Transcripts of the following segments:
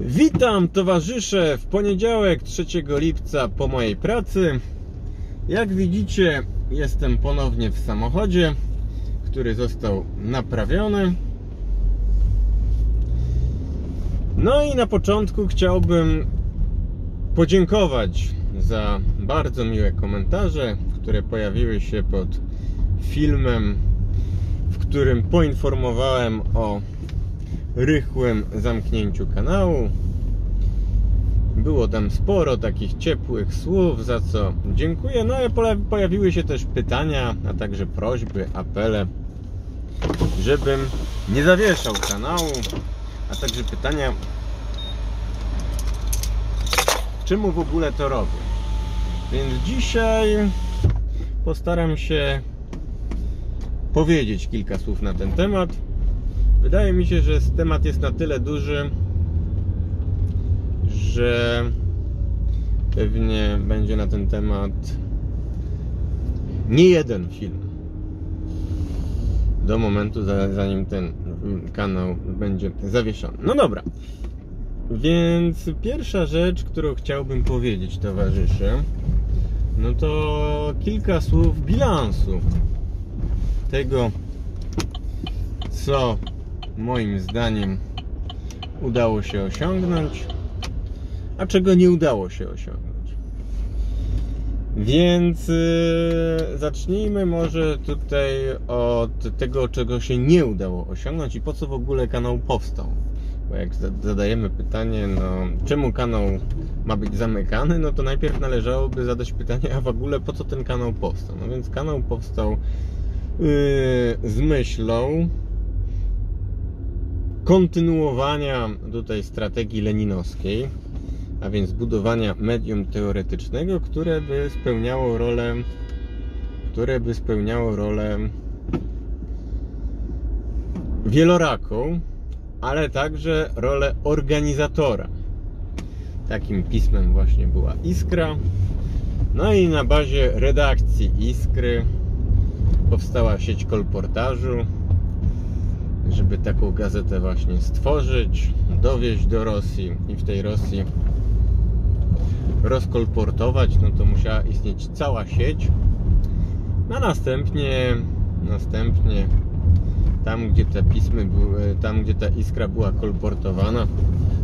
Witam towarzysze w poniedziałek 3 lipca po mojej pracy. Jak widzicie, jestem ponownie w samochodzie, który został naprawiony. No i na początku chciałbym podziękować za bardzo miłe komentarze, które pojawiły się pod filmem, w którym poinformowałem o rychłym zamknięciu kanału. Było tam sporo takich ciepłych słów, za co dziękuję. No i pojawiły się też pytania, a także prośby, apele, żebym nie zawieszał kanału, a także pytania, czemu w ogóle to robię. Więc dzisiaj postaram się powiedzieć kilka słów na ten temat. Wydaje mi się, że temat jest na tyle duży, że pewnie będzie na ten temat nie jeden film. Do momentu, zanim ten kanał będzie zawieszony. No dobra. Więc pierwsza rzecz, którą chciałbym powiedzieć, towarzysze, no to kilka słów bilansu tego, co moim zdaniem udało się osiągnąć, a czego nie udało się osiągnąć. Więc yy, zacznijmy może tutaj od tego, czego się nie udało osiągnąć i po co w ogóle kanał powstał. Bo jak zadajemy pytanie, no czemu kanał ma być zamykany, no to najpierw należałoby zadać pytanie, a w ogóle po co ten kanał powstał. No więc kanał powstał yy, z myślą, kontynuowania tutaj strategii leninowskiej, a więc budowania medium teoretycznego, które by spełniało rolę które by spełniało rolę wieloraką, ale także rolę organizatora. Takim pismem właśnie była Iskra. No i na bazie redakcji Iskry powstała sieć kolportażu, żeby taką gazetę właśnie stworzyć, dowieść do Rosji i w tej Rosji rozkolportować, no to musiała istnieć cała sieć. A następnie, następnie tam gdzie te pismy były, tam gdzie ta iskra była kolportowana,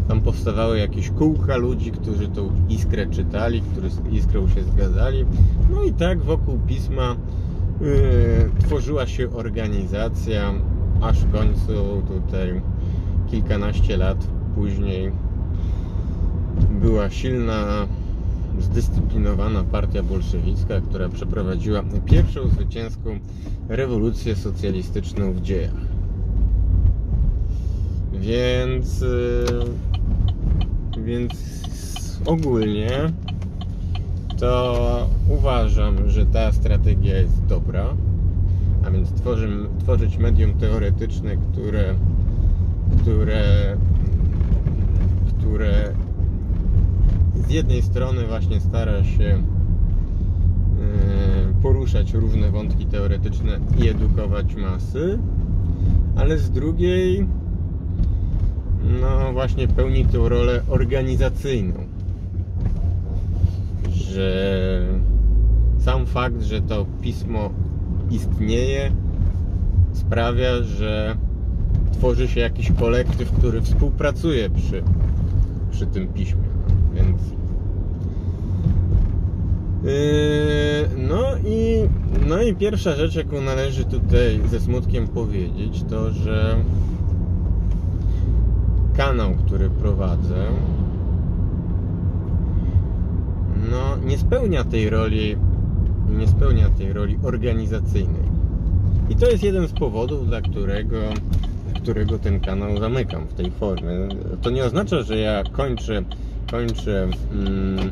tam powstawały jakieś kółka ludzi, którzy tą iskrę czytali, którzy z iskrą się zgadzali. No i tak wokół pisma yy, tworzyła się organizacja, aż w końcu tutaj kilkanaście lat później była silna, zdyscyplinowana partia bolszewicka, która przeprowadziła pierwszą zwycięską rewolucję socjalistyczną w dziejach. Więc, y, więc ogólnie to uważam, że ta strategia jest dobra więc tworzy, tworzyć medium teoretyczne, które, które, które z jednej strony właśnie stara się e, poruszać różne wątki teoretyczne i edukować masy, ale z drugiej no właśnie pełni tę rolę organizacyjną, że sam fakt, że to pismo istnieje, sprawia, że tworzy się jakiś kolektyw, który współpracuje przy, przy tym piśmie. Więc. Yy, no i, no i pierwsza rzecz, jaką należy tutaj ze smutkiem powiedzieć, to że kanał, który prowadzę, no, nie spełnia tej roli nie spełnia tej roli organizacyjnej. I to jest jeden z powodów, dla którego, którego ten kanał zamykam w tej formie. To nie oznacza, że ja kończę, kończę, mm,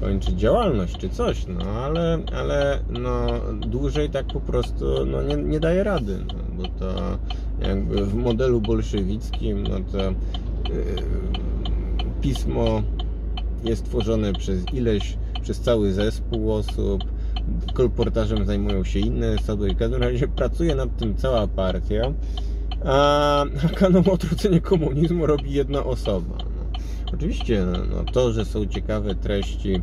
kończę działalność czy coś, no ale, ale no, dłużej tak po prostu no, nie, nie daje rady, no, bo to jakby w modelu bolszewickim, no to yy, pismo jest tworzone przez ileś, przez cały zespół osób, kolportażem zajmują się inne osoby. W każdym razie pracuje nad tym cała partia, a kanał o komunizmu robi jedna osoba. No. Oczywiście, no, to, że są ciekawe treści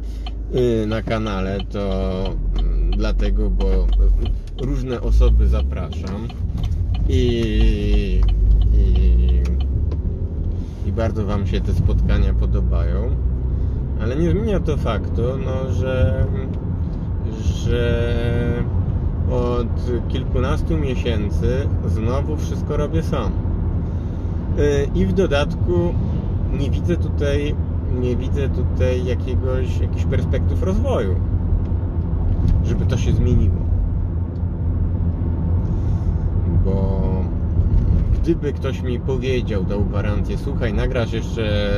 yy, na kanale, to mm, dlatego, bo różne osoby zapraszam i, i, bardzo Wam się te spotkania podobają, ale nie zmienia to faktu, no, że, że od kilkunastu miesięcy znowu wszystko robię sam. Yy, I w dodatku nie widzę tutaj nie widzę tutaj jakiegoś, jakichś perspektyw rozwoju, żeby to się zmieniło. Bo gdyby ktoś mi powiedział, dał gwarancję, słuchaj, nagrasz jeszcze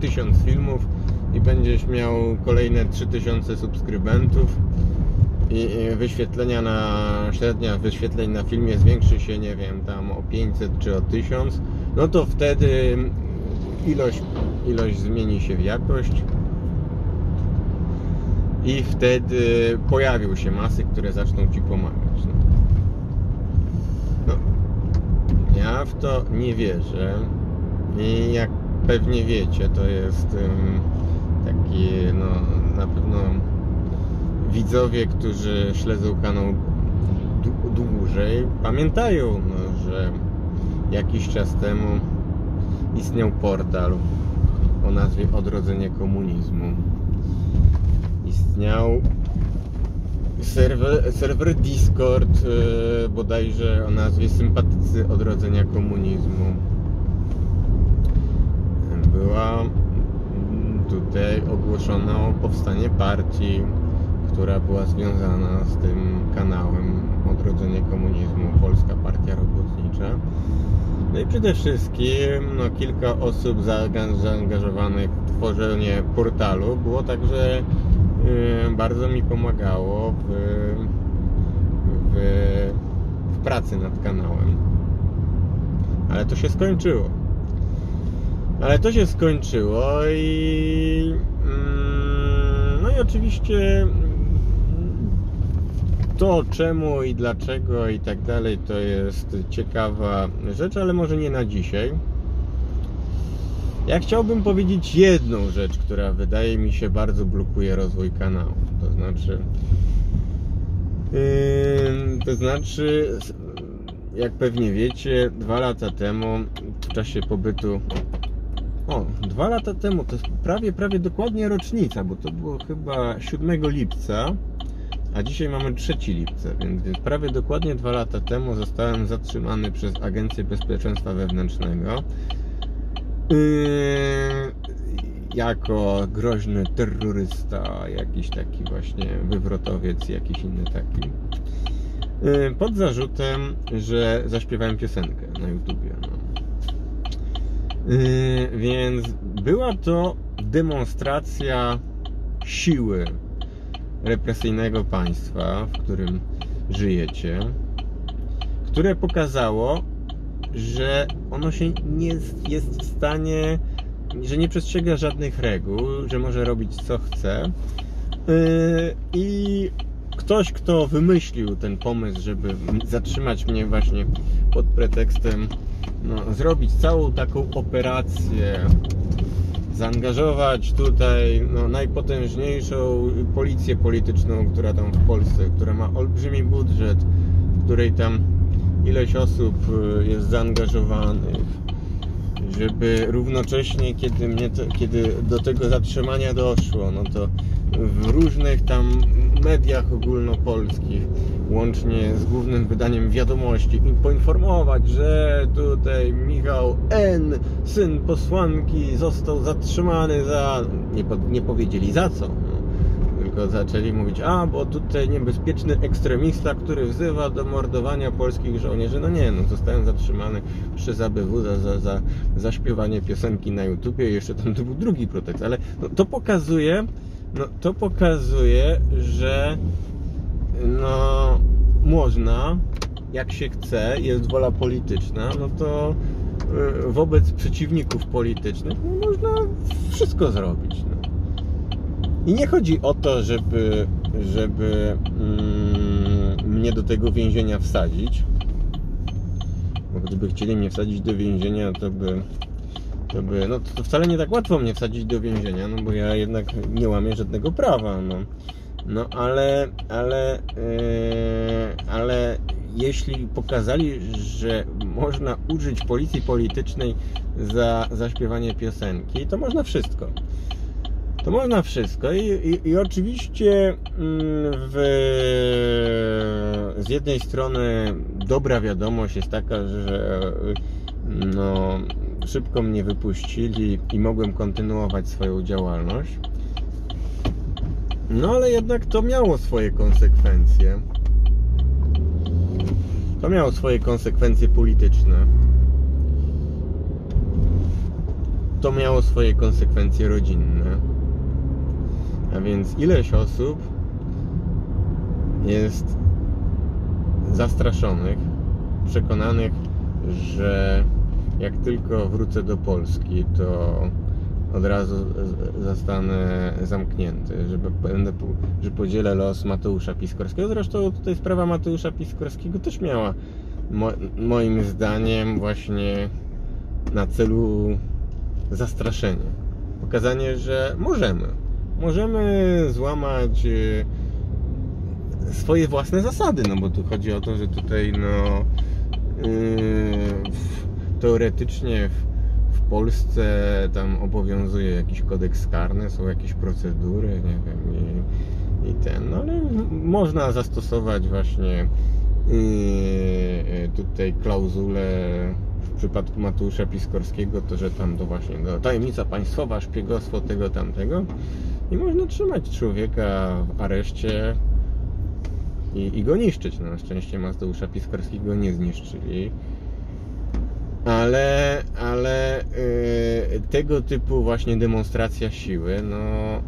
tysiąc filmów i będziesz miał kolejne 3000 subskrybentów i wyświetlenia na średnia wyświetleń na filmie zwiększy się, nie wiem, tam o 500 czy o 1000, no to wtedy ilość, ilość zmieni się w jakość i wtedy pojawią się masy, które zaczną Ci pomagać. No. no. ja w to nie wierzę i jak pewnie wiecie, to jest um, taki, no na pewno widzowie, którzy śledzą kanał dłużej, pamiętają, no, że jakiś czas temu istniał portal o nazwie Odrodzenie Komunizmu. Istniał serwer, serwer Discord yy, bodajże o nazwie Sympatycy Odrodzenia Komunizmu. Była tutaj ogłoszono powstanie partii, która była związana z tym kanałem Odrodzenie Komunizmu, Polska Partia Robotnicza. No i przede wszystkim no, kilka osób zaangażowanych w tworzenie portalu było także yy, bardzo mi pomagało w, w, w pracy nad kanałem. Ale to się skończyło. Ale to się skończyło i mm, no i oczywiście to czemu i dlaczego i tak dalej to jest ciekawa rzecz, ale może nie na dzisiaj. Ja chciałbym powiedzieć jedną rzecz, która wydaje mi się bardzo blokuje rozwój kanału. To znaczy, yy, to znaczy, jak pewnie wiecie, dwa lata temu, w czasie pobytu, o, dwa lata temu, to jest prawie, prawie dokładnie rocznica, bo to było chyba 7 lipca a dzisiaj mamy 3 lipca, więc, więc prawie dokładnie dwa lata temu zostałem zatrzymany przez Agencję Bezpieczeństwa Wewnętrznego yy, jako groźny terrorysta, jakiś taki właśnie wywrotowiec, jakiś inny taki. Yy, pod zarzutem, że zaśpiewałem piosenkę na YouTubie. No. Yy, więc była to demonstracja siły represyjnego państwa, w którym żyjecie, które pokazało, że ono się nie jest w stanie, że nie przestrzega żadnych reguł, że może robić co chce. Yy, I ktoś, kto wymyślił ten pomysł, żeby zatrzymać mnie właśnie pod pretekstem no, zrobić całą taką operację. Zaangażować tutaj no, najpotężniejszą policję polityczną, która tam w Polsce, która ma olbrzymi budżet, w której tam ileś osób y, jest zaangażowanych, żeby równocześnie, kiedy, mnie to, kiedy do tego zatrzymania doszło, no to w różnych tam mediach ogólnopolskich, łącznie z głównym wydaniem wiadomości, poinformować, że tutaj Michał N., syn posłanki, został zatrzymany za. Nie, nie powiedzieli za co. No. Tylko zaczęli mówić, a bo tutaj niebezpieczny ekstremista, który wzywa do mordowania polskich żołnierzy. No nie, no zostałem zatrzymany przez ABW za, za, za zaśpiewanie piosenki na YouTubie i jeszcze tam to był drugi protekst. Ale no, to pokazuje, no to pokazuje, że no można, jak się chce, jest wola polityczna, no to y, wobec przeciwników politycznych no można wszystko zrobić. No. I nie chodzi o to, żeby, żeby mm, mnie do tego więzienia wsadzić, bo gdyby chcieli mnie wsadzić do więzienia, to by to by, no to wcale nie tak łatwo mnie wsadzić do więzienia, no bo ja jednak nie łamię żadnego prawa, no. No ale, ale, yy, ale jeśli pokazali, że można użyć policji politycznej za zaśpiewanie piosenki, to można wszystko. To można wszystko i, i, i oczywiście mm, w, z jednej strony dobra wiadomość jest taka, że no, szybko mnie wypuścili i mogłem kontynuować swoją działalność. No ale jednak to miało swoje konsekwencje. To miało swoje konsekwencje polityczne. To miało swoje konsekwencje rodzinne. A więc ileś osób jest zastraszonych, przekonanych, że jak tylko wrócę do Polski, to od razu zostanę zamknięty, że będę, że podzielę los Mateusza Piskorskiego. Zresztą tutaj sprawa Mateusza Piskorskiego też miała mo, moim zdaniem właśnie na celu zastraszenie. Pokazanie, że możemy. Możemy złamać e, swoje własne zasady, no bo tu chodzi o to, że tutaj no yy, teoretycznie w Polsce tam obowiązuje jakiś kodeks karny, są jakieś procedury, nie wiem, i, i ten, no ale można zastosować właśnie yy, tutaj klauzulę w przypadku Mateusza Piskorskiego, to że tam to właśnie no, tajemnica państwowa, szpiegostwo tego, tamtego i można trzymać człowieka w areszcie i, i go niszczyć. No, na szczęście Mateusza Piskorskiego nie zniszczyli ale, ale yy, tego typu właśnie demonstracja siły no,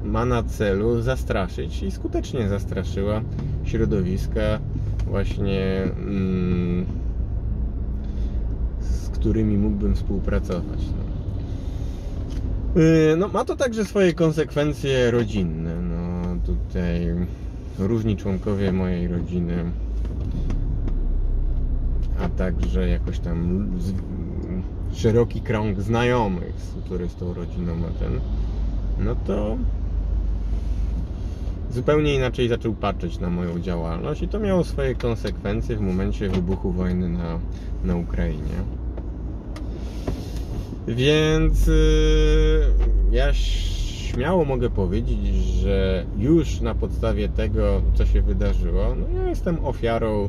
ma na celu zastraszyć i skutecznie zastraszyła środowiska właśnie yy, z którymi mógłbym współpracować. No. Yy, no, ma to także swoje konsekwencje rodzinne. No, tutaj różni członkowie mojej rodziny a także jakoś tam szeroki krąg znajomych, który z tą rodziną ma ten, no to zupełnie inaczej zaczął patrzeć na moją działalność i to miało swoje konsekwencje w momencie wybuchu wojny na, na Ukrainie. Więc yy, ja śmiało mogę powiedzieć, że już na podstawie tego, co się wydarzyło, no ja jestem ofiarą,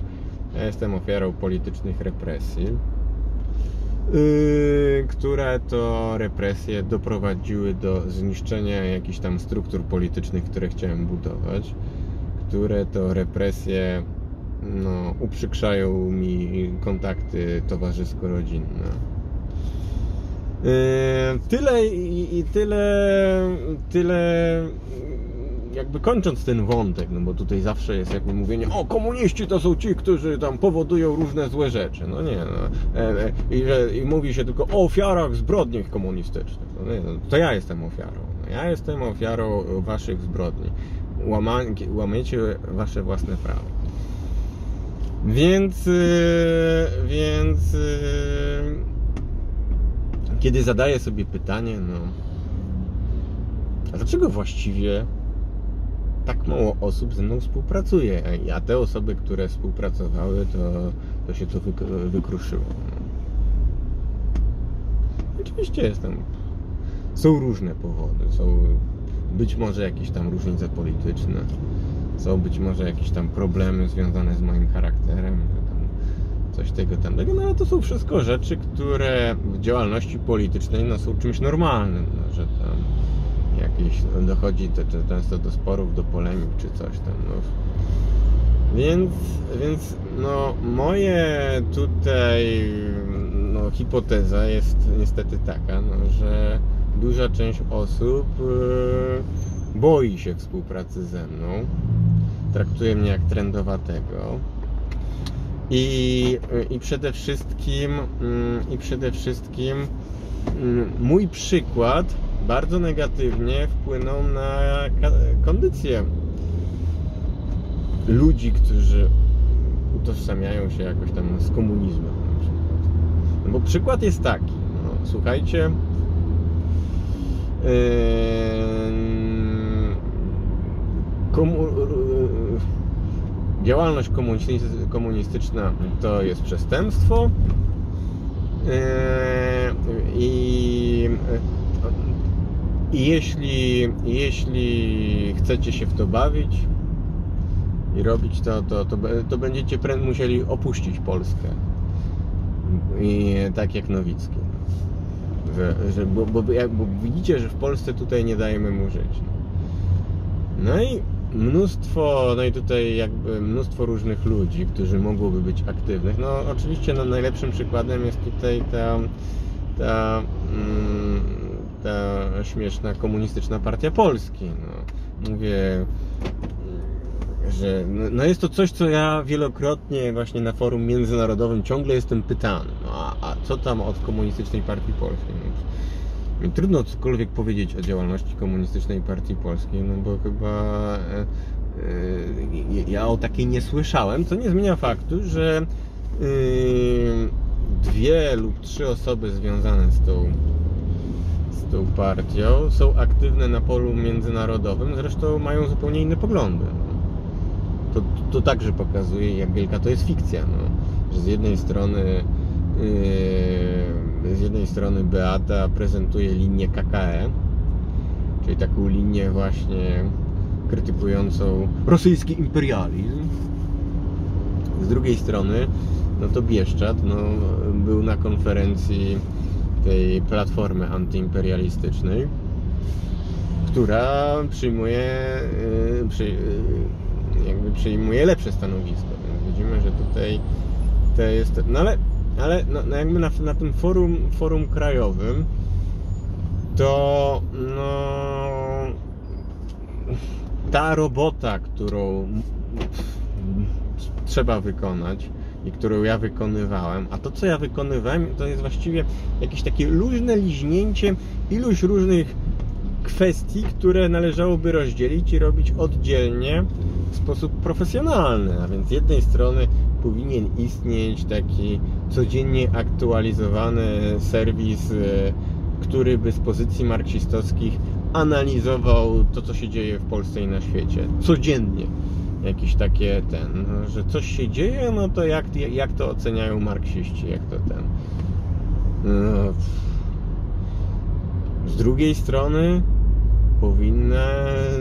ja jestem ofiarą politycznych represji które to represje doprowadziły do zniszczenia jakichś tam struktur politycznych, które chciałem budować, które to represje no, uprzykrzają mi kontakty towarzysko-rodzinne. Yy, tyle i, i tyle, tyle jakby kończąc ten wątek, no bo tutaj zawsze jest jakby mówienie, o komuniści to są ci, którzy tam powodują różne złe rzeczy. No nie, no. E, e, I, że, I mówi się tylko o ofiarach zbrodni komunistycznych. No nie, no, to ja jestem ofiarą. No, ja jestem ofiarą waszych zbrodni. Łama, łamiecie wasze własne prawo. Więc, yy, więc yy, kiedy zadaję sobie pytanie, no a dlaczego właściwie tak mało osób ze mną współpracuje, a te osoby, które współpracowały, to, to się to wykruszyło. Oczywiście jestem. Są różne powody. Są być może jakieś tam różnice polityczne, są być może jakieś tam problemy związane z moim charakterem, coś tego tamtego, no ale to są wszystko rzeczy, które w działalności politycznej no, są czymś normalnym, no, że tam jakieś dochodzi to, to często do sporów, do polemik czy coś tam. No. Więc, więc no, moje tutaj no, hipoteza jest niestety taka, no, że duża część osób yy, boi się współpracy ze mną, traktuje mnie jak trendowatego. I, i przede wszystkim yy, i przede wszystkim yy, mój przykład bardzo negatywnie wpłyną na kondycję ludzi, którzy utożsamiają się jakoś tam z komunizmem na przykład. No bo przykład jest taki, no, słuchajcie, komu, działalność komunistyczna to jest przestępstwo i, i jeśli, jeśli chcecie się w to bawić i robić to, to, to, to będziecie musieli opuścić Polskę. I tak jak Nowicki. Że, że, bo, bo, bo widzicie, że w Polsce tutaj nie dajemy mu żyć. No i mnóstwo, no i tutaj jakby mnóstwo różnych ludzi, którzy mogłoby być aktywnych. No oczywiście no, najlepszym przykładem jest tutaj ta, ta, mm, ta śmieszna komunistyczna partia Polski. No, mówię, że no jest to coś, co ja wielokrotnie właśnie na forum międzynarodowym ciągle jestem pytany. No, a, a co tam od komunistycznej partii Polskiej? No, Trudno cokolwiek powiedzieć o działalności Komunistycznej Partii Polskiej, no bo chyba e, e, ja o takiej nie słyszałem, co nie zmienia faktu, że e, dwie lub trzy osoby związane z tą, z tą partią są aktywne na polu międzynarodowym, zresztą mają zupełnie inne poglądy. To, to także pokazuje, jak wielka to jest fikcja. No. Że z jednej strony z jednej strony Beata prezentuje linię KKE, czyli taką linię właśnie krytykującą rosyjski imperializm. Z drugiej strony, no to Bieszczad no, był na konferencji tej platformy antyimperialistycznej, która przyjmuje, y, y, jakby przyjmuje lepsze stanowisko. Więc widzimy, że tutaj to jest. No ale ale no, no jakby na, na tym forum, forum krajowym to no, ta robota, którą trzeba wykonać i którą ja wykonywałem, a to co ja wykonywałem to jest właściwie jakieś takie luźne liźnięcie iluś różnych kwestii, które należałoby rozdzielić i robić oddzielnie w sposób profesjonalny. A więc z jednej strony powinien istnieć taki codziennie aktualizowany serwis, e, który by z pozycji marksistowskich analizował to, co się dzieje w Polsce i na świecie. Codziennie. Jakieś takie ten, no, że coś się dzieje, no to jak, jak to oceniają marksiści, jak to ten. No, z drugiej strony powinny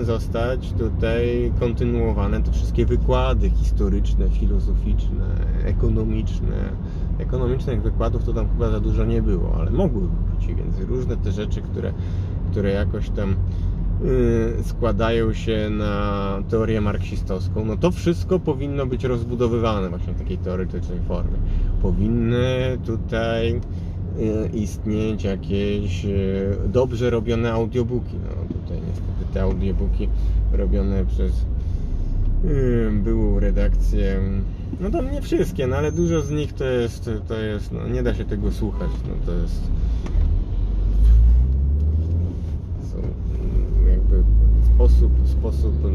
zostać tutaj kontynuowane te wszystkie wykłady historyczne, filozoficzne, ekonomiczne. Ekonomicznych wykładów to tam chyba za dużo nie było, ale mogłyby być, więc różne te rzeczy, które, które jakoś tam składają się na teorię marksistowską, no to wszystko powinno być rozbudowywane właśnie w takiej teoretycznej formie. Powinny tutaj Y, istnieć jakieś y, dobrze robione audiobooki. No tutaj niestety te audiobooki robione przez y, byłą redakcję, no tam nie wszystkie, no ale dużo z nich to jest, to jest, no nie da się tego słuchać, no to jest sposób, sposób no,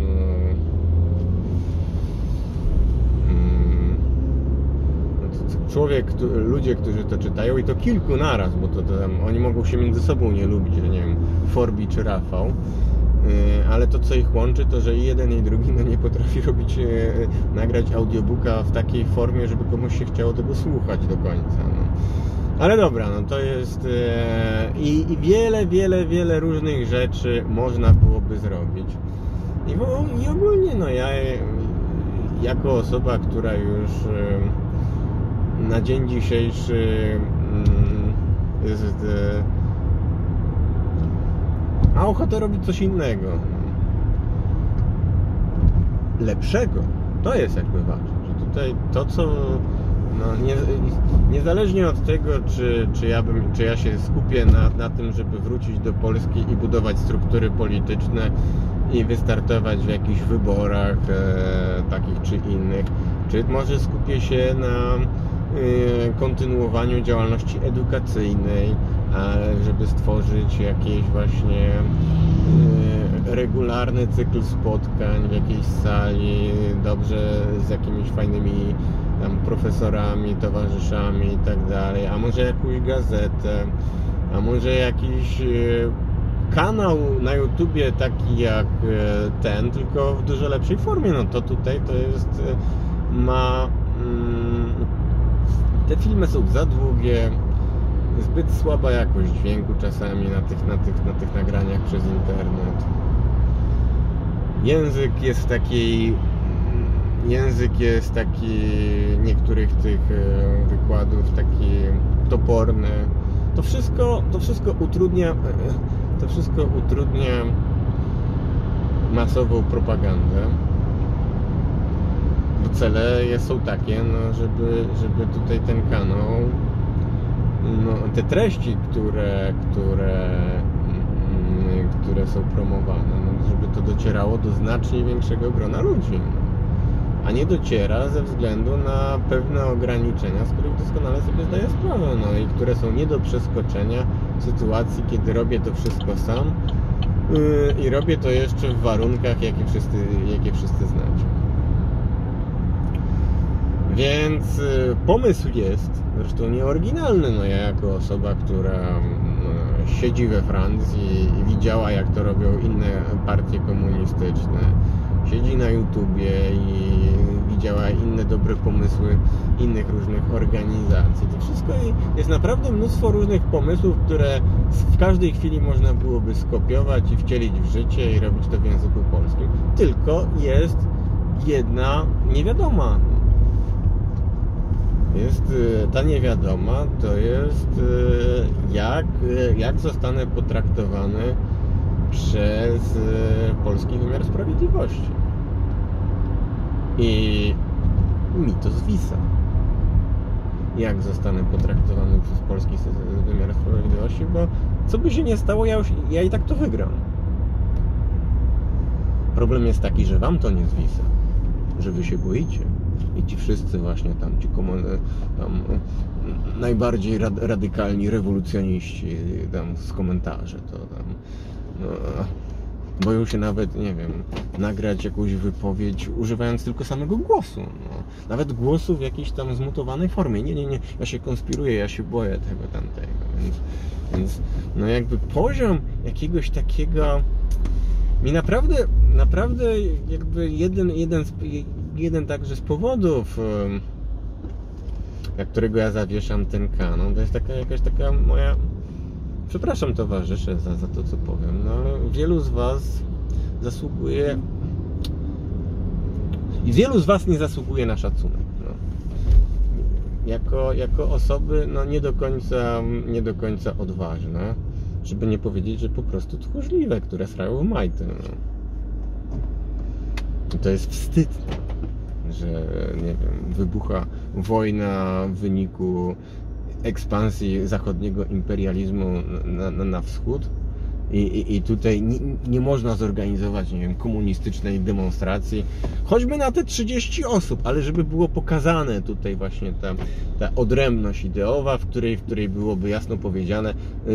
człowiek, ludzie, którzy to czytają i to kilku naraz, bo to, to tam, oni mogą się między sobą nie lubić, że nie wiem, Forbi czy Rafał, y, ale to co ich łączy to, że i jeden i drugi no, nie potrafi robić, y, nagrać audiobooka w takiej formie, żeby komuś się chciało tego słuchać do końca. No. Ale dobra, no to jest y, i, wiele, wiele, wiele różnych rzeczy można byłoby zrobić. I, ogólnie no ja jako osoba, która już na dzień dzisiejszy mm, jest ma ochotę robić coś innego lepszego to jest jakby ważne że tutaj to co no, nie, niezależnie od tego czy, czy, ja bym, czy ja się skupię na, na tym żeby wrócić do Polski i budować struktury polityczne i wystartować w jakichś wyborach e, takich czy innych czy może skupię się na Y, kontynuowaniu działalności edukacyjnej, żeby stworzyć jakieś właśnie y, regularny cykl spotkań w jakiejś sali, dobrze z jakimiś fajnymi tam profesorami, towarzyszami i tak dalej, a może jakąś gazetę, a może jakiś y, kanał na YouTubie taki jak e, ten, tylko w dużo lepszej formie. No to tutaj to jest e, ma mm, te filmy są za długie, zbyt słaba jakość dźwięku czasami na tych, na tych, na tych nagraniach przez internet. Język jest taki język jest taki niektórych tych e, wykładów taki toporny. To wszystko, to wszystko utrudnia e, to wszystko utrudnia masową propagandę. Bo cele są takie, no, żeby, żeby tutaj ten kanał no, te treści, które, które, mm, które są promowane, no, żeby to docierało do znacznie większego grona ludzi. A nie dociera ze względu na pewne ograniczenia, z których doskonale sobie zdaję sprawę, no i które są nie do przeskoczenia w sytuacji, kiedy robię to wszystko sam yy, i robię to jeszcze w warunkach, jakie wszyscy, jakie wszyscy znacie. Więc y, pomysł jest, zresztą nieoryginalny. No ja jako osoba, która no, siedzi we Francji i widziała jak to robią inne partie komunistyczne, siedzi na YouTubie i widziała inne dobre pomysły innych różnych organizacji. To wszystko jest naprawdę mnóstwo różnych pomysłów, które w każdej chwili można byłoby skopiować i wcielić w życie i robić to w języku polskim. Tylko jest jedna niewiadoma jest y, ta niewiadoma, to jest y, jak, y, jak zostanę potraktowany przez polski wymiar sprawiedliwości. I mi to zwisa. Jak zostanę potraktowany przez polski wymiar sprawiedliwości, bo co by się nie stało, ja, już, ja i tak to wygram. Problem jest taki, że wam to nie zwisa, że wy się boicie i ci wszyscy właśnie tam, ci komun- tam najbardziej rad- radykalni rewolucjoniści tam z komentarzy, to tam no, boją się nawet, nie wiem, nagrać jakąś wypowiedź używając tylko samego głosu. No. Nawet głosu w jakiejś tam zmutowanej formie. Nie, nie, nie, ja się konspiruję, ja się boję tego, tamtego. Więc, więc no jakby poziom jakiegoś takiego mi naprawdę, naprawdę jakby jeden, jeden, jeden także z powodów, dla którego ja zawieszam ten kanon, to jest taka jakaś taka moja. Przepraszam towarzysze za, za to, co powiem, no wielu z Was zasługuje. I wielu z Was nie zasługuje na szacunek. No. Jako, jako osoby no, nie, do końca, nie do końca odważne, żeby nie powiedzieć, że po prostu tchórzliwe, które srają majty. No. To jest wstyd że nie wiem, wybucha wojna w wyniku ekspansji zachodniego imperializmu na, na, na wschód i, i, I, tutaj nie, nie, można zorganizować, nie wiem, komunistycznej demonstracji, choćby na te 30 osób, ale żeby było pokazane tutaj właśnie ta, ta odrębność ideowa, w której, w której byłoby jasno powiedziane yy,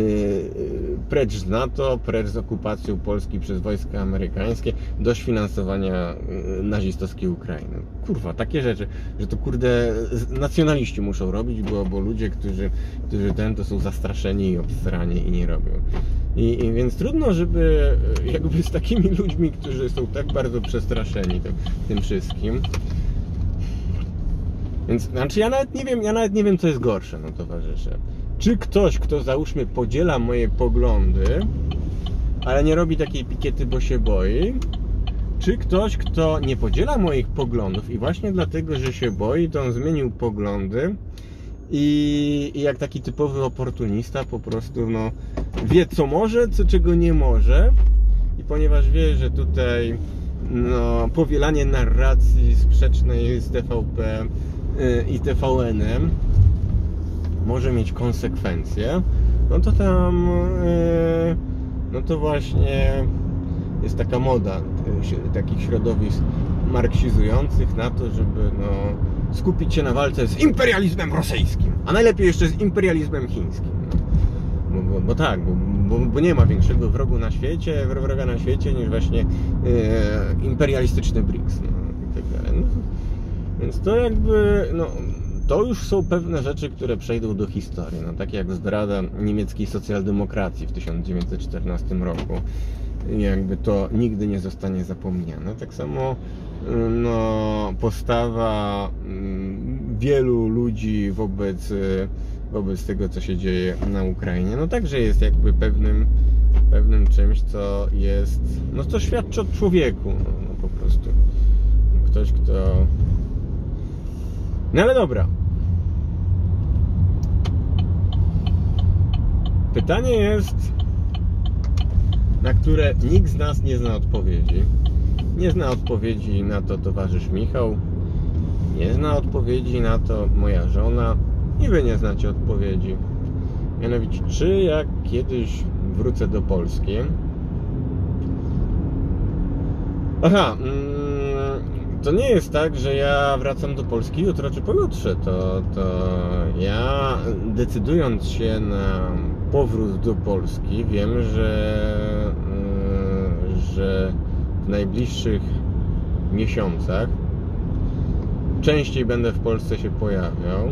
precz z NATO, precz z okupacją Polski przez wojska amerykańskie, dość finansowania yy, nazistowskiej Ukrainy. Kurwa, takie rzeczy, że to kurde nacjonaliści muszą robić, bo, bo ludzie, którzy, którzy ten, to są zastraszeni i obstrani i nie robią. I, I, więc trudno, żeby e, jakby z takimi ludźmi, którzy są tak bardzo przestraszeni tym, tym wszystkim. Więc znaczy ja nawet nie wiem, ja nawet nie wiem, co jest gorsze, no towarzysze. Czy ktoś, kto załóżmy podziela moje poglądy, ale nie robi takiej pikiety, bo się boi, czy ktoś, kto nie podziela moich poglądów i właśnie dlatego, że się boi, to on zmienił poglądy i, i jak taki typowy oportunista po prostu no, wie co może, co czego nie może. I ponieważ wie, że tutaj no, powielanie narracji sprzecznej z TVP yy, i TVN-em może mieć konsekwencje, no to tam yy, no to właśnie jest taka moda takich środowisk marksizujących na to, żeby no, skupić się na walce z imperializmem rosyjskim, a najlepiej jeszcze z imperializmem chińskim. No. Bo, bo, bo, tak, bo, bo, nie ma większego wrogu na świecie, wroga na świecie niż właśnie e, imperialistyczny BRICS. No, i tak dalej. No, więc to jakby, no, to już są pewne rzeczy, które przejdą do historii. No, tak jak zdrada niemieckiej socjaldemokracji w 1914 roku. Jakby to nigdy nie zostanie zapomniane. Tak samo no, postawa mm, wielu ludzi wobec, wobec tego, co się dzieje na Ukrainie, no także jest jakby pewnym, pewnym czymś, co jest, no co świadczy o człowieku, no, no po prostu. Ktoś, kto... No ale dobra. Pytanie jest, na które nikt z nas nie zna odpowiedzi. Nie zna odpowiedzi na to towarzysz Michał, nie zna odpowiedzi na to moja żona i wy nie znacie odpowiedzi. Mianowicie, czy jak kiedyś wrócę do Polski. Aha, mm, to nie jest tak, że ja wracam do Polski jutro czy pojutrze. To, to ja decydując się na powrót do Polski, wiem, że, mm, że w najbliższych miesiącach częściej będę w Polsce się pojawiał,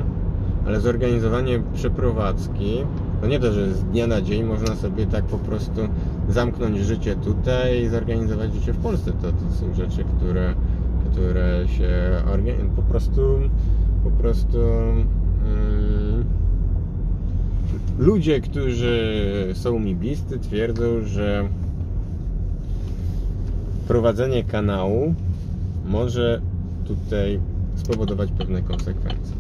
ale zorganizowanie przeprowadzki, to nie to, że z dnia na dzień można sobie tak po prostu zamknąć życie tutaj i zorganizować życie w Polsce. To, to są rzeczy, które, które się po prostu po prostu hmm, ludzie, którzy są mi bliscy twierdzą, że prowadzenie kanału może tutaj spowodować pewne konsekwencje.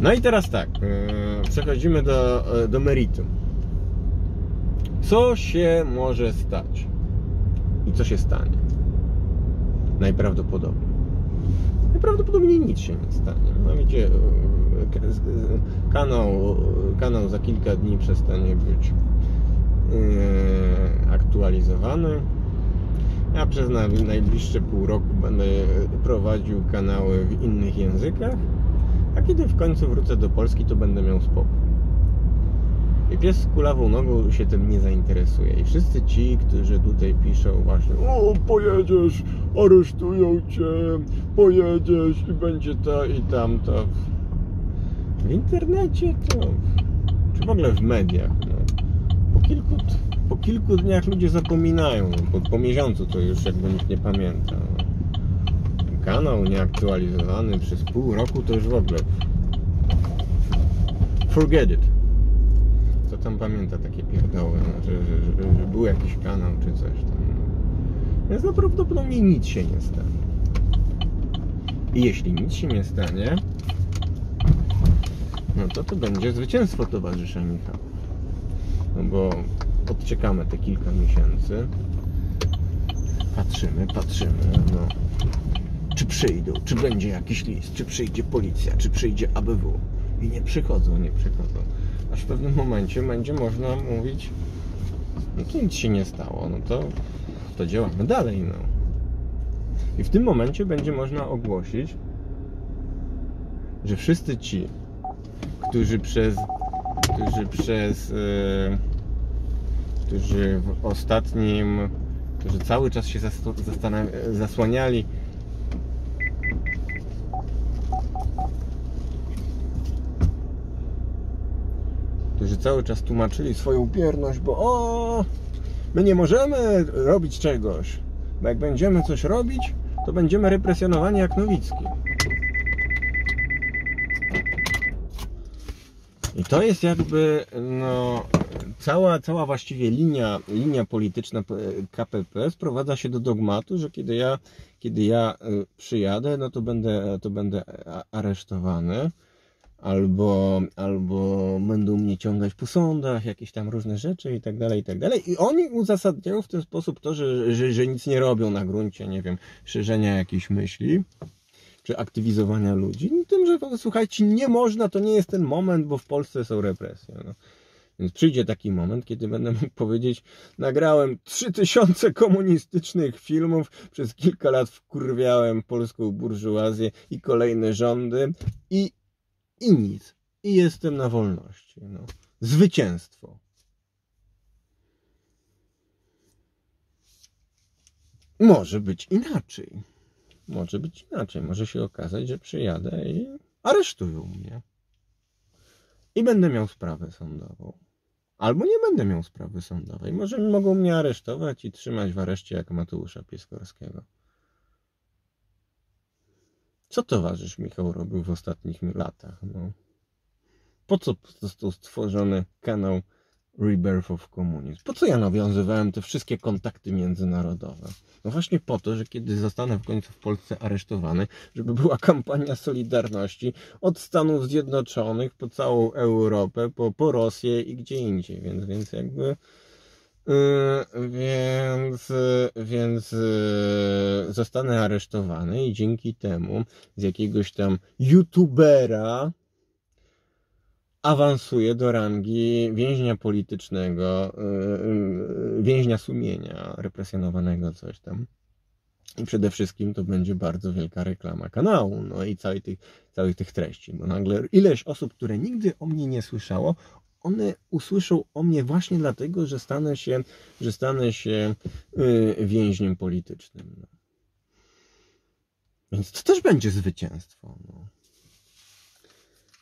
No i teraz tak, e, przechodzimy do, e, do meritum. Co się może stać? I co się stanie? Najprawdopodobniej. Najprawdopodobniej nic się nie stanie. Mianowicie e, kanał, kanał za kilka dni przestanie być aktualizowany ja przez najbliższe pół roku będę prowadził kanały w innych językach, a kiedy w końcu wrócę do Polski, to będę miał spokój. I pies z kulawą nogą się tym nie zainteresuje. I wszyscy ci, którzy tutaj piszą właśnie o, pojedziesz, aresztują cię, pojedziesz i będzie to i tamto. W internecie to, czy w ogóle w mediach, no, po kilku po kilku dniach ludzie zapominają, po, po miesiącu to już jakby nikt nie pamięta. Kanał nieaktualizowany przez pół roku to już w ogóle forget it. Co tam pamięta takie pierdoły, no, że, że, że, że, był jakiś kanał czy coś tam. Więc no prawdopodobnie nic się nie stanie. I jeśli nic się nie stanie, no to to będzie zwycięstwo towarzysza Michała. No bo odczekamy te kilka miesięcy. Patrzymy, patrzymy, no. Czy przyjdą, czy będzie jakiś list, czy przyjdzie policja, czy przyjdzie ABW. I nie przychodzą, nie przychodzą. Aż w pewnym momencie będzie można mówić, no to nic się nie stało, no to, to działamy dalej, no. I w tym momencie będzie można ogłosić, że wszyscy ci, którzy przez, którzy przez yy, którzy w ostatnim, którzy cały czas się zasłaniali którzy cały czas tłumaczyli swoją bierność, bo o, my nie możemy robić czegoś, bo jak będziemy coś robić, to będziemy represjonowani jak Nowicki. I to jest jakby no, cała, cała właściwie linia, linia polityczna KPP sprowadza się do dogmatu, że kiedy ja, kiedy ja e, przyjadę, no to będę, to będę aresztowany albo, albo będą mnie ciągać po sądach, jakieś tam różne rzeczy i tak dalej, i tak dalej. I oni uzasadniają w ten sposób to, że, że, że nic nie robią na gruncie, nie wiem, szerzenia jakichś myśli czy aktywizowania ludzi. Tym, że słuchajcie, nie można, to nie jest ten moment, bo w Polsce są represje. No. Więc przyjdzie taki moment, kiedy będę mógł powiedzieć, nagrałem 3000 komunistycznych filmów, przez kilka lat wkurwiałem polską burżuazję i kolejne rządy i, i nic. I jestem na wolności. No. Zwycięstwo. Może być inaczej. Może być inaczej. Może się okazać, że przyjadę i aresztują mnie i będę miał sprawę sądową. Albo nie będę miał sprawy sądowej. Może mogą mnie aresztować i trzymać w areszcie jak Mateusza Pieskorskiego. Co towarzysz Michał robił w ostatnich latach? No. Po co został stworzony kanał Rebirth of Communism? Po co ja nawiązywałem te wszystkie kontakty międzynarodowe? No właśnie po to, że kiedy zostanę w końcu w Polsce aresztowany, żeby była kampania Solidarności od Stanów Zjednoczonych po całą Europę, po, po Rosję i gdzie indziej. Więc, więc jakby Yy, więc, więc yy, zostanę aresztowany i dzięki temu z jakiegoś tam youtubera awansuję do rangi więźnia politycznego, yy, więźnia sumienia, represjonowanego coś tam. I przede wszystkim to będzie bardzo wielka reklama kanału, no i całej tych, całych tych treści, bo nagle ileś osób, które nigdy o mnie nie słyszało, one usłyszą o mnie właśnie dlatego, że stanę się, że stanę się yy, więźniem politycznym. No. Więc to też będzie zwycięstwo. No.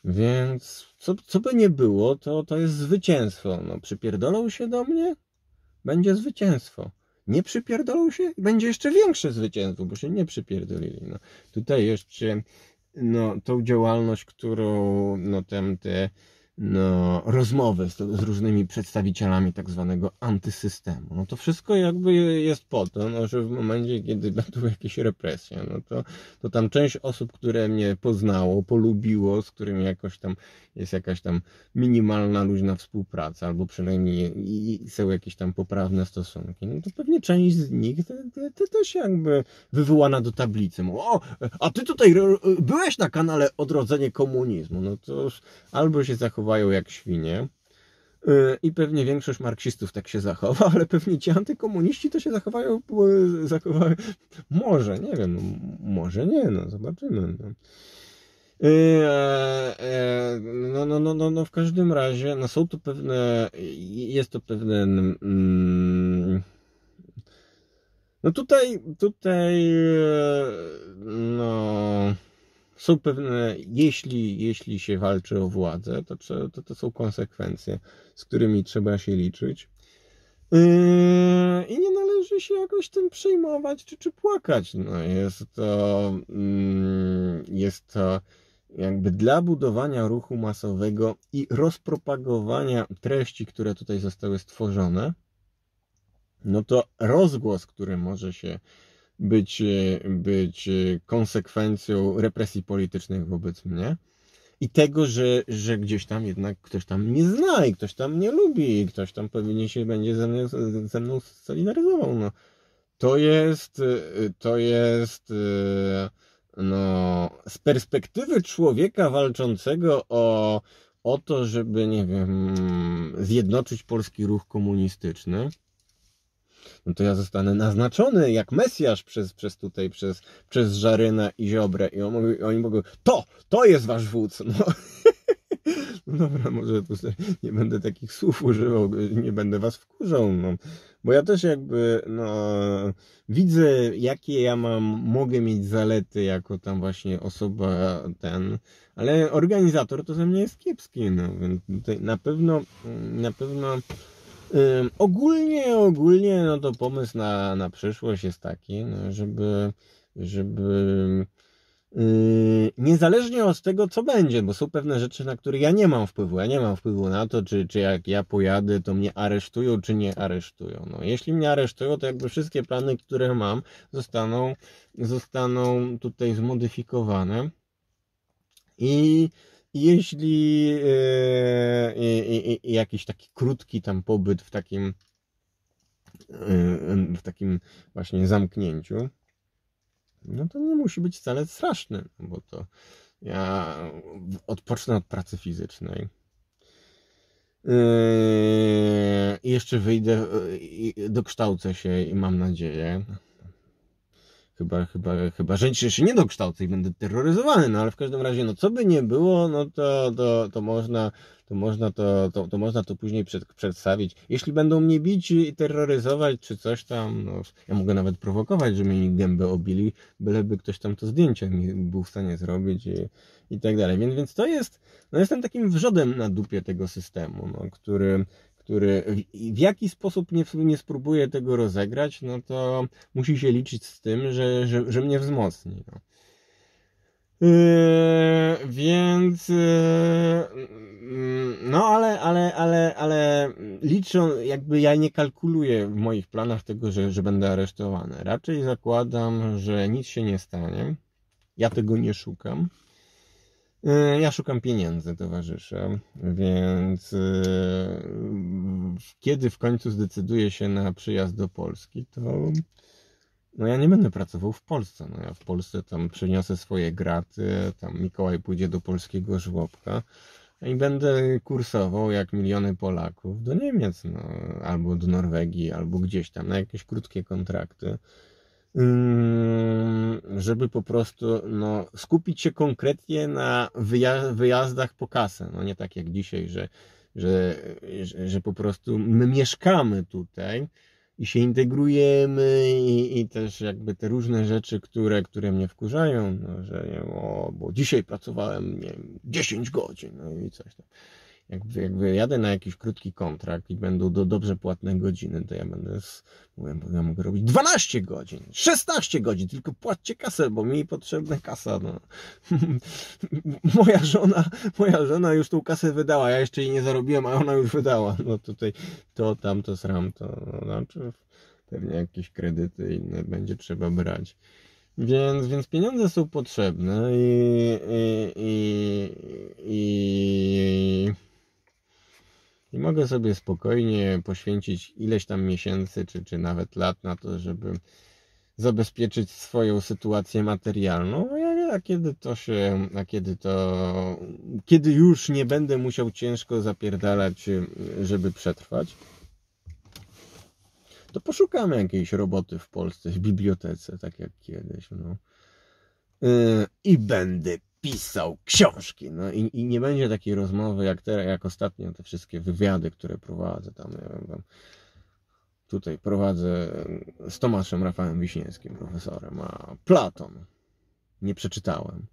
Więc co, co by nie było, to, to jest zwycięstwo. No, przypierdolą się do mnie, będzie zwycięstwo. Nie przypierdolą się, będzie jeszcze większe zwycięstwo, bo się nie przypierdolili. No, tutaj jeszcze no, tą działalność, którą no, tam te no, rozmowy z, z, różnymi przedstawicielami tak zwanego antysystemu. No to wszystko jakby jest po to, no, że w momencie, kiedy będą jakieś represje, no to, to tam część osób, które mnie poznało, polubiło, z którymi jakoś tam jest jakaś tam minimalna, luźna współpraca, albo przynajmniej i, są jakieś tam poprawne stosunki, no to pewnie część z nich te też jakby wywołana do tablicy. o, a ty tutaj byłeś na kanale Odrodzenie Komunizmu, no to albo się zachowają jak świnie, y, i pewnie większość marksistów tak się zachowa, ale pewnie ci antykomuniści to się zachowają, zachowają może, nie wiem, no, może nie, no zobaczymy. No. E, e, no, no, no, no, no, w każdym razie, no są to pewne, jest to pewne, mm, no tutaj, tutaj, no, są pewne, jeśli, jeśli się walczy o władzę, to, to, to są konsekwencje, z którymi trzeba się liczyć. E, I nie należy się jakoś tym przejmować czy, czy płakać. No, jest to, mm, jest to jakby dla budowania ruchu masowego i rozpropagowania treści, które tutaj zostały stworzone, no to rozgłos, który może się być, być konsekwencją represji politycznych wobec mnie i tego, że, że gdzieś tam jednak ktoś tam mnie zna i ktoś tam mnie lubi i ktoś tam pewnie się będzie ze mną, ze mną solidaryzował. No, to jest, to jest no, z perspektywy człowieka walczącego o, o to, żeby, nie wiem, zjednoczyć polski ruch komunistyczny, no to ja zostanę naznaczony jak Mesjasz przez, przez tutaj, przez, przez Żarynę i Ziobrę i oni, oni mogą, to, to jest wasz wódz, no. No dobra, może tu nie będę takich słów używał, nie będę was wkurzał, no. Bo ja też jakby, no, widzę, jakie ja mam, mogę mieć zalety jako tam właśnie osoba ten, ale organizator to ze mnie jest kiepski, no, więc tutaj na pewno, na pewno ogólnie, ogólnie, no to pomysł na, na przyszłość jest taki, no, żeby, żeby Yy, niezależnie od tego, co będzie, bo są pewne rzeczy, na które ja nie mam wpływu. Ja nie mam wpływu na to, czy, czy jak ja pojadę, to mnie aresztują, czy nie aresztują. No, jeśli mnie aresztują, to jakby wszystkie plany, które mam, zostaną, zostaną tutaj zmodyfikowane. I jeśli yy, jakiś taki krótki tam pobyt w takim, yy, w takim właśnie zamknięciu, no to nie musi być wcale straszny, bo to ja odpocznę od pracy fizycznej. Yy, jeszcze wyjdę, dokształcę się i mam nadzieję. Chyba, chyba, chyba, że się nie dokształcę i będę terroryzowany, no ale w każdym razie, no co by nie było, no to, to, to można, to można to, to, to można to później przed, przedstawić. Jeśli będą mnie bić i terroryzować, czy coś tam, no, ja mogę nawet prowokować, żeby mi gębę obili, byleby ktoś tam to zdjęcie mi był w stanie zrobić i, i tak dalej. Więc, więc to jest, no jestem takim wrzodem na dupie tego systemu, no, który, który w, jaki sposób nie, nie spróbuje tego rozegrać, no to musi się liczyć z tym, że, że, że mnie wzmocni. No. Yy, więc yy, no ale, ale, ale, ale liczą, jakby ja nie kalkuluję w moich planach tego, że, że będę aresztowany. Raczej zakładam, że nic się nie stanie. Ja tego nie szukam. Yy, ja szukam pieniędzy, towarzysze, więc kiedy w końcu zdecyduję się na przyjazd do Polski, to no ja nie będę pracował w Polsce. No ja w Polsce tam przyniosę swoje graty, tam Mikołaj pójdzie do polskiego żłobka i będę kursował jak miliony Polaków do Niemiec, no, albo do Norwegii, albo gdzieś tam na jakieś krótkie kontrakty. Żeby po prostu no, skupić się konkretnie na wyjazdach po kasę. No nie tak jak dzisiaj, że, że, że, po prostu my mieszkamy tutaj i się integrujemy i, i, też jakby te różne rzeczy, które, które mnie wkurzają, no, że nie, o, bo dzisiaj pracowałem nie wiem, 10 godzin, no i coś tam jakby, jakby jadę na jakiś krótki kontrakt i będą do dobrze płatne godziny, to ja będę, z, mówię, ja mogę robić 12 godzin, 16 godzin, tylko płaccie kasę, bo mi potrzebna kasa. No. moja żona, moja żona już tą kasę wydała, ja jeszcze jej nie zarobiłem, a ona już wydała. No tutaj to, tamto, sram, to, no, znaczy pewnie jakieś kredyty inne będzie trzeba brać. Więc, więc pieniądze są potrzebne i, i, i, i i mogę sobie spokojnie poświęcić ileś tam miesięcy, czy, czy nawet lat na to, żeby zabezpieczyć swoją sytuację materialną, a kiedy to się, a kiedy to, kiedy już nie będę musiał ciężko zapierdalać, żeby przetrwać, to poszukamy jakiejś roboty w Polsce, w bibliotece, tak jak kiedyś, no. Yy, I będę pisał książki. No i, i nie będzie takiej rozmowy jak, te, jak ostatnio te wszystkie wywiady, które prowadzę tam, ja wiem, tam tutaj prowadzę z Tomaszem Rafałem Wiśniewskim, profesorem, a Platon nie przeczytałem.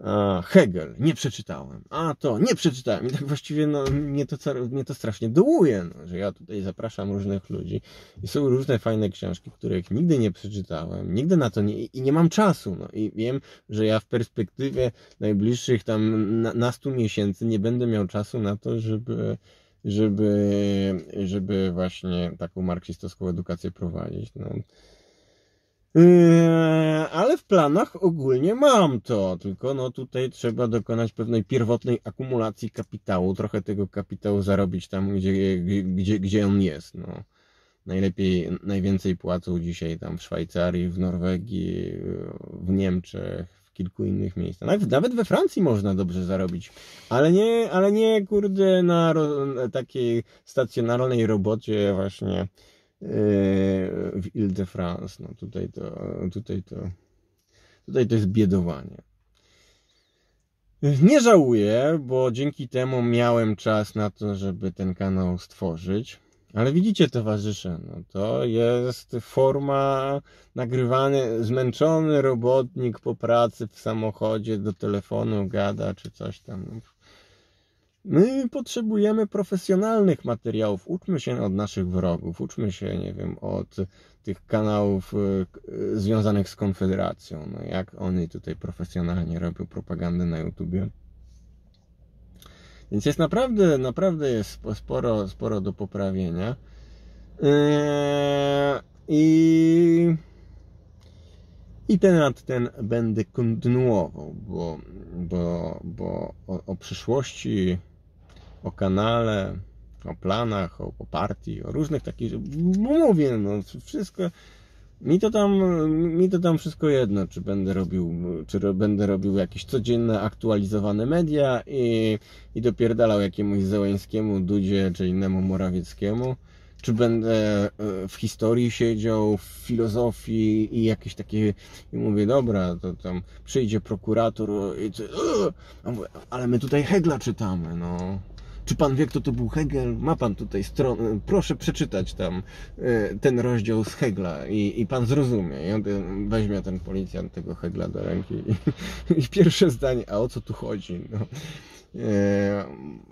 A Hegel, nie przeczytałem. A to, nie przeczytałem. I tak właściwie no, mnie, to, mnie to strasznie dołuje, no, że ja tutaj zapraszam różnych ludzi i są różne fajne książki, których nigdy nie przeczytałem, nigdy na to nie, i nie mam czasu. No, I wiem, że ja w perspektywie najbliższych tam na, nastu miesięcy nie będę miał czasu na to, żeby żeby, żeby właśnie taką marksistowską edukację prowadzić. No. Yy, ale w planach ogólnie mam to, tylko no tutaj trzeba dokonać pewnej pierwotnej akumulacji kapitału, trochę tego kapitału zarobić tam, gdzie, gdzie, gdzie on jest. No. Najlepiej, najwięcej płacą dzisiaj tam w Szwajcarii, w Norwegii, w Niemczech, w kilku innych miejscach. Nawet, we Francji można dobrze zarobić, ale nie, ale nie kurde na, na takiej stacjonarnej robocie właśnie Yy, w Ile-de-France. No tutaj to, tutaj to, tutaj to jest biedowanie. Nie żałuję, bo dzięki temu miałem czas na to, żeby ten kanał stworzyć. Ale widzicie, towarzysze, no to jest forma nagrywany, zmęczony robotnik po pracy w samochodzie do telefonu gada czy coś tam. No, My potrzebujemy profesjonalnych materiałów. Uczmy się od naszych wrogów, uczmy się, nie wiem, od tych kanałów y, związanych z Konfederacją. No jak oni tutaj profesjonalnie robią propagandę na YouTubie. Więc jest naprawdę, naprawdę jest sporo, sporo do poprawienia. Yy, I, i temat ten będę kontynuował, bo, bo, bo o, o przyszłości o kanale, o planach, o, o partii, o różnych takich, mówię, no wszystko, mi to tam, mi to tam wszystko jedno, czy będę robił, czy będę robił jakieś codzienne, aktualizowane media i, i dopierdalał jakiemuś Zełańskiemu, Dudzie, czy innemu Morawieckiemu, czy będę e, w historii siedział, w filozofii i jakieś takie, i mówię, dobra, to tam przyjdzie prokurator i co, ale my tutaj Hegla czytamy, no. Czy pan wie, kto to był Hegel? Ma pan tutaj stronę, proszę przeczytać tam e, ten rozdział z Hegla i, i pan zrozumie. I on weźmie ten policjant tego Hegla do ręki i, i pierwsze zdanie, a o co tu chodzi? No. E,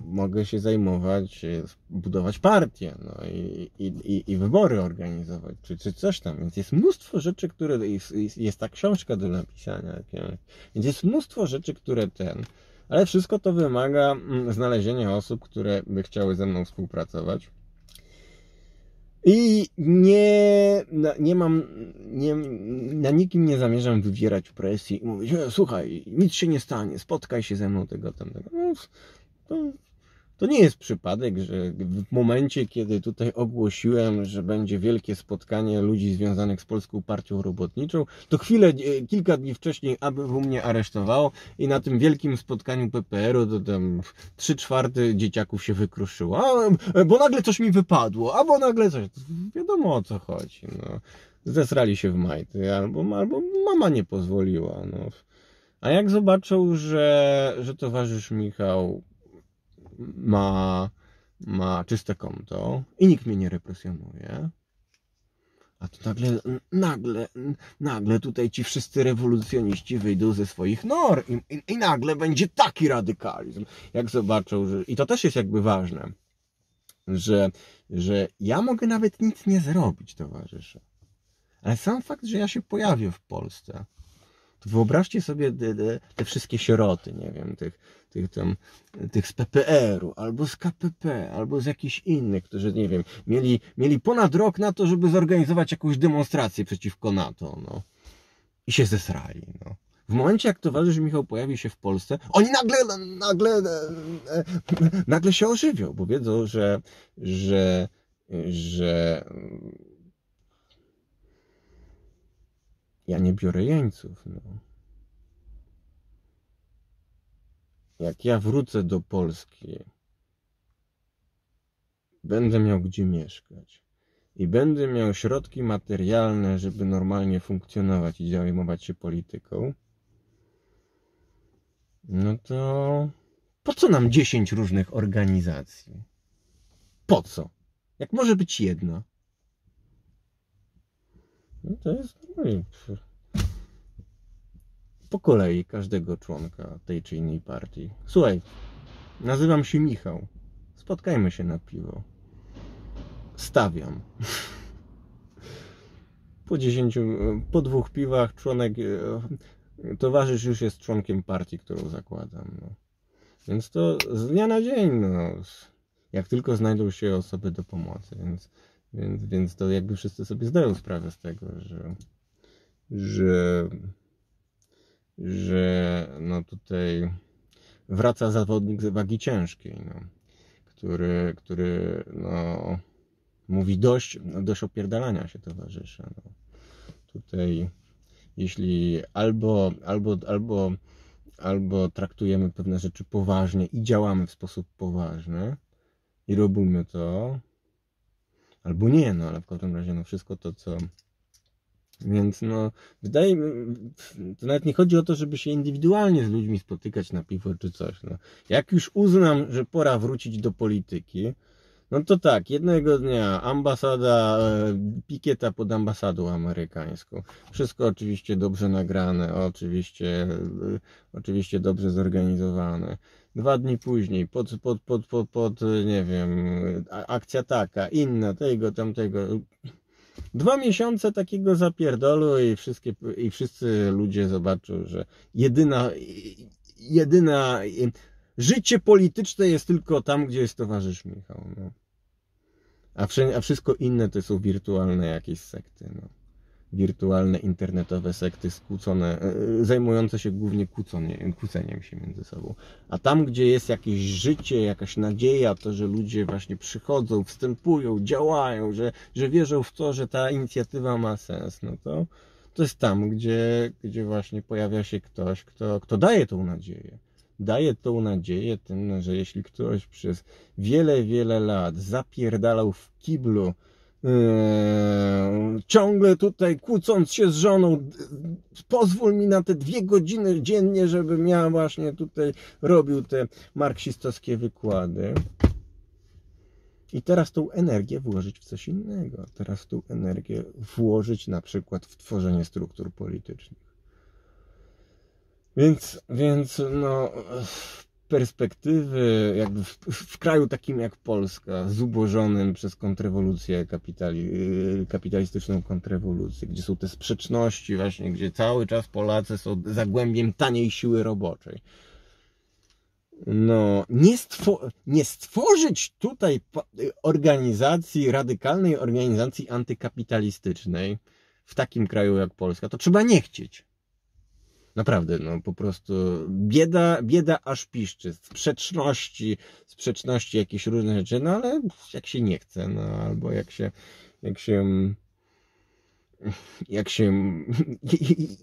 mogę się zajmować, e, budować partię no i, i, i, wybory organizować, czy, czy coś tam. Więc jest mnóstwo rzeczy, które. Jest, jest ta książka do napisania. Więc jest mnóstwo rzeczy, które ten. Ale wszystko to wymaga mm, znalezienia osób, które by chciały ze mną współpracować. I nie, nie mam, nie, na nikim nie zamierzam wywierać presji i mówić, e, słuchaj, nic się nie stanie, spotkaj się ze mną tego, tamtego. No, to, to nie jest przypadek, że w momencie, kiedy tutaj ogłosiłem, że będzie wielkie spotkanie ludzi związanych z Polską Partią Robotniczą, to chwilę, e, kilka dni wcześniej ABW mnie aresztowało i na tym wielkim spotkaniu PPR-u to tam trzy czwarte dzieciaków się wykruszyło. A, e, bo nagle coś mi wypadło, albo nagle coś. Wiadomo o co chodzi. No. Zesrali się w majty, albo, albo mama nie pozwoliła. No. A jak zobaczą, że, że towarzysz Michał ma, ma czyste konto i nikt mnie nie represjonuje. A to nagle, nagle, nagle tutaj ci wszyscy rewolucjoniści wyjdą ze swoich nor i, i, i nagle będzie taki radykalizm. Jak zobaczą, że... I to też jest jakby ważne, że, że ja mogę nawet nic nie zrobić, towarzysze. Ale sam fakt, że ja się pojawię w Polsce, to wyobraźcie sobie te, wszystkie sieroty, nie wiem, tych, tych tam, tych z PPR-u, albo z KPP, albo z jakichś innych, którzy, nie wiem, mieli, mieli ponad rok na to, żeby zorganizować jakąś demonstrację przeciwko NATO, no. I się zesrali, no. W momencie, jak towarzysz Michał pojawi się w Polsce, oni nagle, nagle, nagle się ożywią, bo wiedzą, że, że, że ja nie biorę jeńców, no. jak ja wrócę do Polski, będę miał gdzie mieszkać i będę miał środki materialne, żeby normalnie funkcjonować i zajmować się polityką, no to po co nam 10 różnych organizacji? Po co? Jak może być jedna? No to jest. Po kolei każdego członka tej czy innej partii. Słuchaj, nazywam się Michał. Spotkajmy się na piwo. Stawiam. Po dziesięciu, po dwóch piwach członek, e, towarzysz już jest członkiem partii, którą zakładam. No. Więc to z dnia na dzień, no, jak tylko znajdą się osoby do pomocy, więc, więc, więc to jakby wszyscy sobie zdają sprawę z tego, że, że że no tutaj wraca zawodnik z wagi ciężkiej, no, który, który no, mówi dość, no, dość opierdalania się towarzysza. No. Tutaj jeśli albo, albo, albo, albo traktujemy pewne rzeczy poważnie i działamy w sposób poważny i robimy to, albo nie, no ale w każdym razie no wszystko to, co więc no, wydaje mi to nawet nie chodzi o to, żeby się indywidualnie z ludźmi spotykać na piwo czy coś. No. Jak już uznam, że pora wrócić do polityki, no to tak, jednego dnia ambasada, e, pikieta pod ambasadą amerykańską. Wszystko oczywiście dobrze nagrane, oczywiście, e, oczywiście dobrze zorganizowane. Dwa dni później, pod, pod, pod, pod, pod nie wiem, akcja taka, inna, tego, tamtego Dwa miesiące takiego zapierdolu i, wszystkie, i wszyscy ludzie zobaczą, że jedyna, jedyna życie polityczne jest tylko tam, gdzie jest towarzysz Michał. No. A, a wszystko inne to są wirtualne jakieś sekty. No wirtualne internetowe sekty skłócone, e, zajmujące się głównie kłócenie, kłóceniem się między sobą. A tam, gdzie jest jakieś życie, jakaś nadzieja, to, że ludzie właśnie przychodzą, wstępują, działają, że, że wierzą w to, że ta inicjatywa ma sens, no to to jest tam, gdzie, gdzie właśnie pojawia się ktoś, kto, kto daje tą nadzieję. daje tą nadzieję tym, że jeśli ktoś przez wiele, wiele lat zapierdalał w kiblu, Yy, ciągle tutaj kłócąc się z żoną, pozwól mi na te dwie godziny dziennie, żebym ja właśnie tutaj robił te marksistowskie wykłady. I teraz tą energię włożyć w coś innego. Teraz tą energię włożyć na przykład w tworzenie struktur politycznych. Więc, więc no, perspektywy, jakby w, w, kraju takim jak Polska, zubożonym przez kontrrewolucję kapitali, kapitalistyczną kontrrewolucję, gdzie są te sprzeczności właśnie, gdzie cały czas Polacy są zagłębiem taniej siły roboczej. No, nie, nie stworzyć tutaj organizacji, radykalnej organizacji antykapitalistycznej w takim kraju jak Polska, to trzeba nie chcieć. Naprawdę, no po prostu bieda, bieda aż piszczy. Sprzeczności, sprzeczności jakieś różne rzeczy, no ale jak się nie chce, no albo jak się, jak się jak się,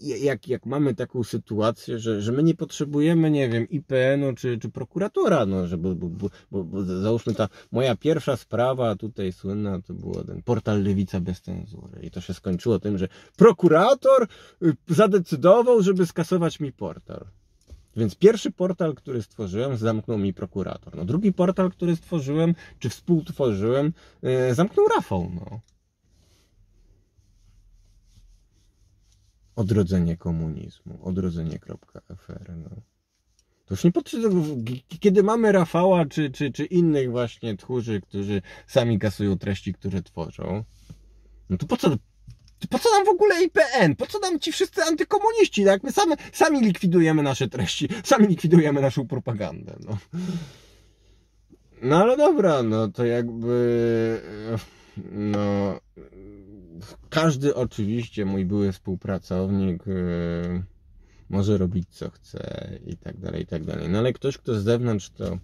jak, jak mamy taką sytuację, że, że my nie potrzebujemy, nie wiem, IPN-u czy, czy prokuratora, no, żeby, bo, bo, bo, załóżmy ta moja pierwsza sprawa tutaj słynna, to było ten portal Lewica bez cenzury i to się skończyło tym, że prokurator y, zadecydował, żeby skasować mi portal. Więc pierwszy portal, który stworzyłem, zamknął mi prokurator. No, drugi portal, który stworzyłem, czy współtworzyłem, yy, zamknął Rafał. No. Odrodzenie komunizmu, odrodzenie.fr. No. To już nie potrzeba, kiedy mamy Rafała czy, czy, czy innych właśnie tchórzy, którzy sami kasują treści, które tworzą, no to po co, po co nam w ogóle IPN? Po co nam ci wszyscy antykomuniści? Jak my sami, sami likwidujemy nasze treści, sami likwidujemy naszą propagandę. No. no ale dobra, no to jakby no każdy oczywiście, mój były współpracownik, yy, może robić co chce i tak dalej, i tak dalej. No ale ktoś, kto z zewnątrz to,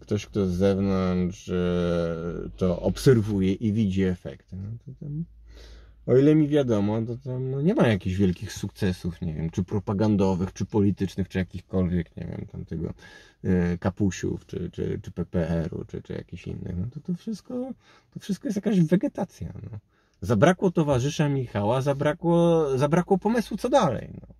ktoś, kto z zewnątrz yy, to obserwuje i widzi efekty, no to tam, o ile mi wiadomo, to tam no, nie ma jakichś wielkich sukcesów, nie wiem, czy propagandowych, czy politycznych, czy jakichkolwiek, nie wiem, tam tego yy, kapusiów, czy, czy, czy PPR-u, czy, czy jakichś innych. No to to wszystko, to wszystko jest jakaś wegetacja, no. Zabrakło towarzysza Michała, zabrakło, zabrakło pomysłu, co dalej. No.